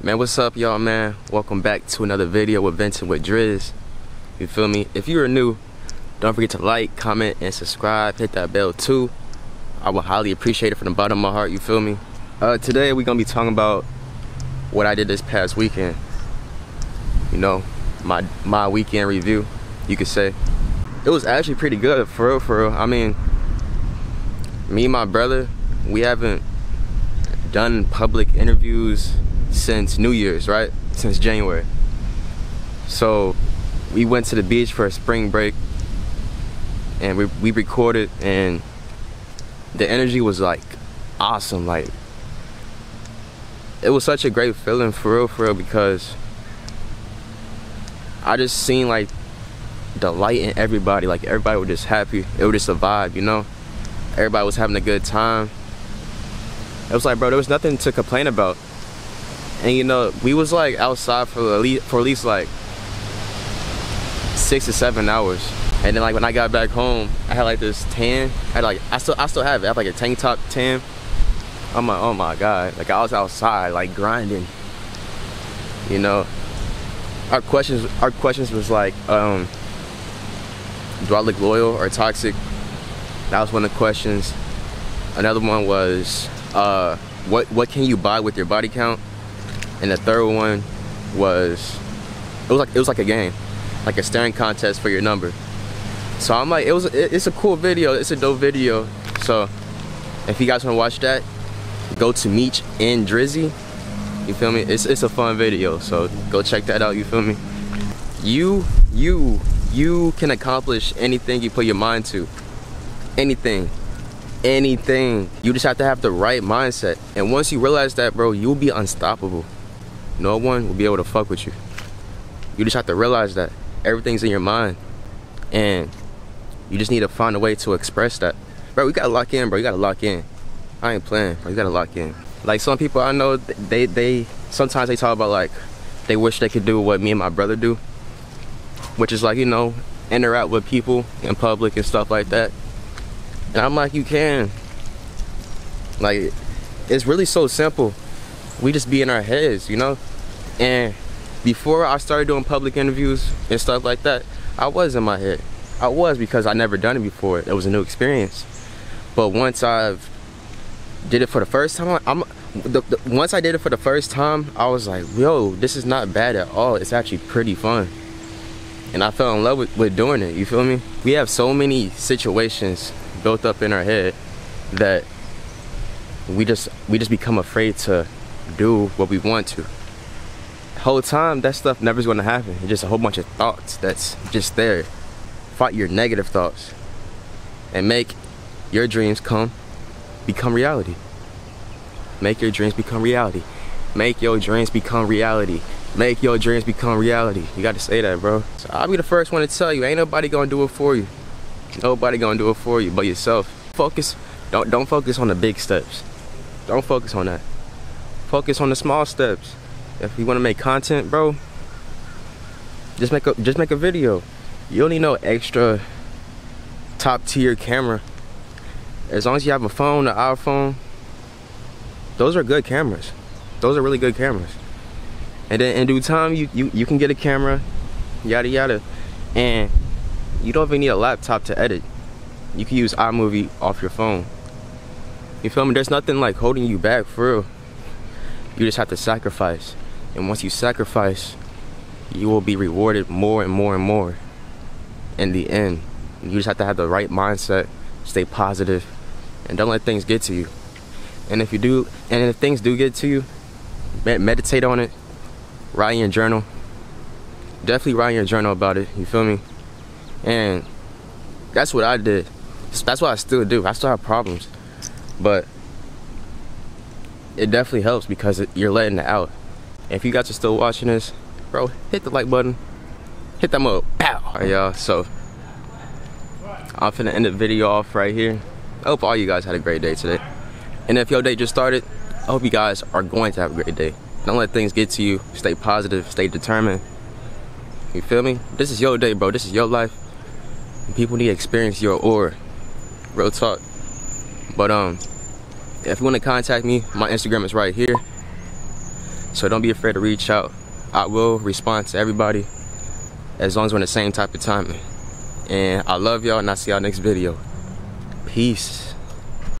Man, what's up, y'all, man? Welcome back to another video with Venting with Drizz. You feel me? If you are new, don't forget to like, comment, and subscribe. Hit that bell, too. I would highly appreciate it from the bottom of my heart, you feel me? Uh, today, we're gonna be talking about what I did this past weekend. You know, my my weekend review, you could say. It was actually pretty good, for real, for real. I mean, me and my brother, we haven't done public interviews since New Year's, right? Since January. So we went to the beach for a spring break and we, we recorded and the energy was like awesome. Like it was such a great feeling for real, for real, because I just seen like the light in everybody. Like everybody was just happy. It was just a vibe, you know? Everybody was having a good time. It was like, bro, there was nothing to complain about and you know we was like outside for at least for at least like six to seven hours. And then like when I got back home I had like this tan I had like I still I still have it. I have like a tank top tan. I'm like oh my god. Like I was outside like grinding. You know? Our questions our questions was like um do I look loyal or toxic? That was one of the questions. Another one was uh what what can you buy with your body count and the third one was it was like it was like a game like a staring contest for your number. So i'm like it was it, it's a cool video. It's a dope video. So if you guys want to watch that go to meech and drizzy. You feel me? It's, it's a fun video. So go check that out. You feel me? You you you can accomplish anything you put your mind to. Anything. Anything. You just have to have the right mindset. And once you realize that bro you'll be unstoppable no one will be able to fuck with you. You just have to realize that everything's in your mind. And you just need to find a way to express that. Bro, we gotta lock in, bro. You gotta lock in. I ain't playing, bro. You gotta lock in. Like some people I know, they, they, sometimes they talk about like, they wish they could do what me and my brother do. Which is like, you know, interact with people in public and stuff like that. And I'm like, you can. Like, it's really so simple we just be in our heads, you know? And before I started doing public interviews and stuff like that, I was in my head. I was because I never done it before. It was a new experience. But once I've did it for the first time, I'm the, the, once I did it for the first time, I was like, yo, this is not bad at all. It's actually pretty fun. And I fell in love with, with doing it, you feel me? We have so many situations built up in our head that we just we just become afraid to do what we want to. The whole time, that stuff never's gonna happen. It's just a whole bunch of thoughts that's just there. Fight your negative thoughts and make your dreams come, become reality. Make your dreams become reality. Make your dreams become reality. Make your dreams become reality. You gotta say that, bro. So I'll be the first one to tell you, ain't nobody gonna do it for you. Nobody gonna do it for you but yourself. Focus, don't don't focus on the big steps. Don't focus on that focus on the small steps. If you want to make content, bro, just make a just make a video. You don't need no extra top tier camera. As long as you have a phone, an iPhone, those are good cameras. Those are really good cameras. And then in due time, you, you, you can get a camera, yada yada. And you don't even need a laptop to edit. You can use iMovie off your phone. You feel me? There's nothing like holding you back for real. You just have to sacrifice. And once you sacrifice, you will be rewarded more and more and more in the end. You just have to have the right mindset, stay positive, and don't let things get to you. And if you do, and if things do get to you, meditate on it, write in your journal. Definitely write in your journal about it, you feel me? And that's what I did. That's what I still do. I still have problems. But it definitely helps because it, you're letting it out. And if you guys are still watching this, bro, hit the like button. Hit that mode. Pow! Alright, y'all. So, I'm finna end the video off right here. I hope all you guys had a great day today. And if your day just started, I hope you guys are going to have a great day. Don't let things get to you. Stay positive. Stay determined. You feel me? This is your day, bro. This is your life. People need to experience your aura. Real talk. But, um, if you want to contact me, my Instagram is right here. So don't be afraid to reach out. I will respond to everybody as long as we're in the same type of timing. And I love y'all and I'll see y'all next video. Peace.